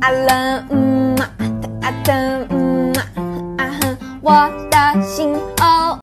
啊冷嗯啊疼嗯啊啊哼我的心哦。